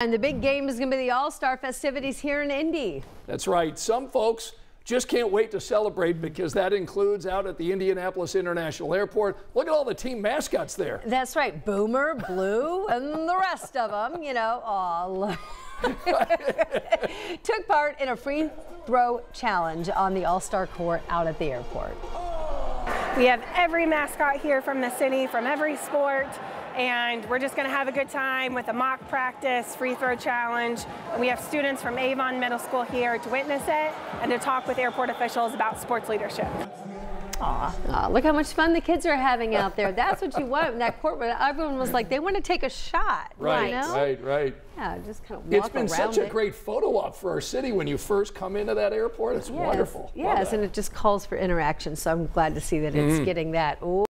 And the big game is going to be the All-Star festivities here in Indy. That's right. Some folks just can't wait to celebrate because that includes out at the Indianapolis International Airport. Look at all the team mascots there. That's right. Boomer, Blue, and the rest of them, you know, all took part in a free throw challenge on the All-Star court out at the airport. We have every mascot here from the city, from every sport and we're just going to have a good time with a mock practice, free throw challenge. And we have students from Avon Middle School here to witness it and to talk with airport officials about sports leadership. Aw, look how much fun the kids are having out there. That's what you want in that court where everyone was like, they want to take a shot. Right, you know? right, right. Yeah, just kind of walk It's been around such a it. great photo op for our city when you first come into that airport. It's Yes, wonderful. Yes, and it just calls for interaction. So I'm glad to see that it's mm-hmm. getting that. Ooh.